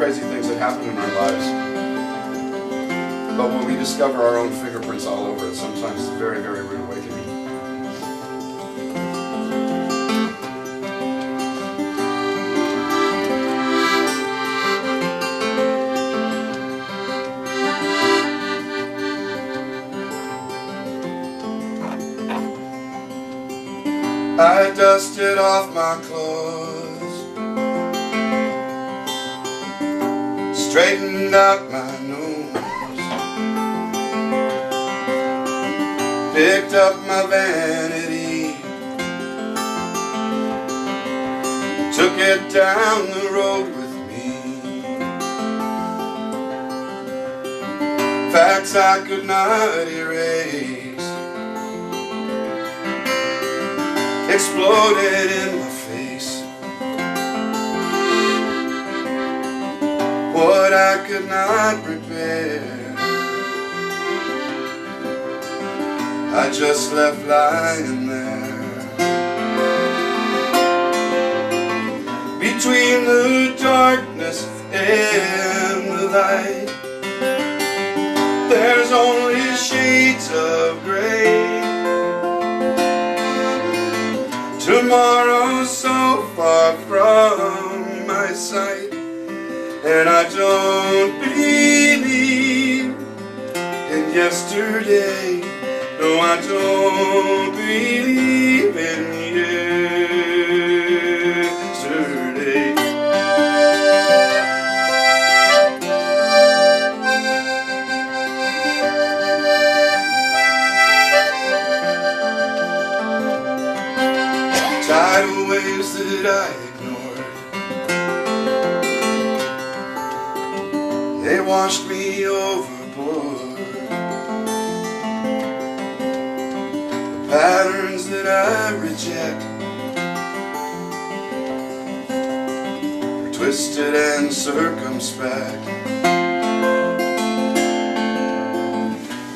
crazy things that happen in our lives. But when we discover our own fingerprints all over it, sometimes it's a very, very rude awakening. I dusted off my clothes Straightened out my nose. Picked up my vanity. Took it down the road with me. Facts I could not erase. Exploded in my What I could not repair. I just left lying there. Between the darkness and the light There's only shades of gray. Tomorrow so far from my sight And I don't believe in yesterday. No, I don't believe in yesterday. Tidal waves that I washed me overboard. The patterns that I reject Are twisted and circumspect.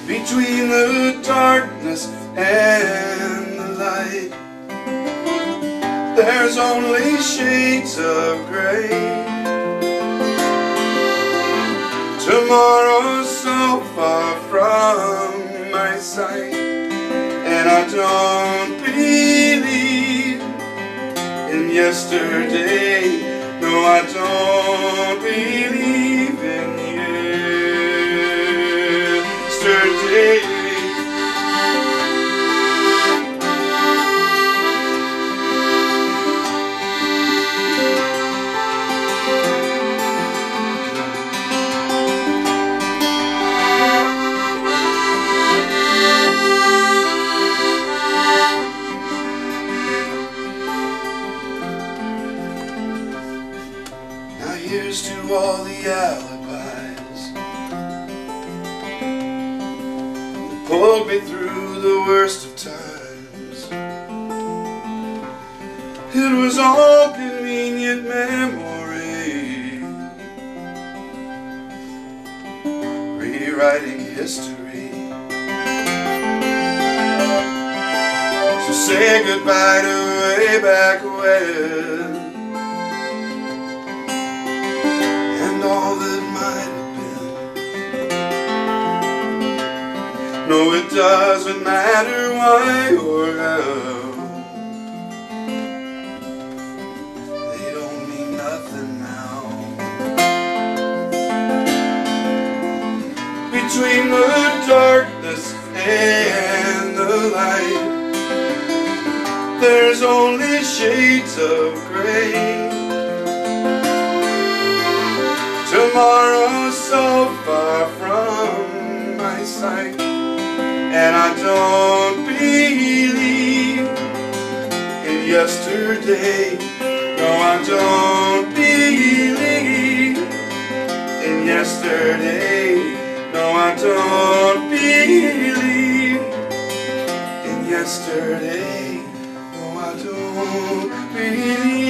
Between the darkness and the light there's only shades of gray Tomorrow's so far from my sight And I don't believe in yesterday. No, I don't believe here's to all the alibis who pulled me through the worst of times. It was all convenient memory, rewriting history. So say goodbye to way back when. No, it doesn't matter why or how. They don't mean nothing now. Between the darkness and the light, there's only shades of gray. Tomorrow's so far from my sight And I don't believe in yesterday. No, I don't believe in yesterday. No, I don't believe in yesterday. No, I don't believe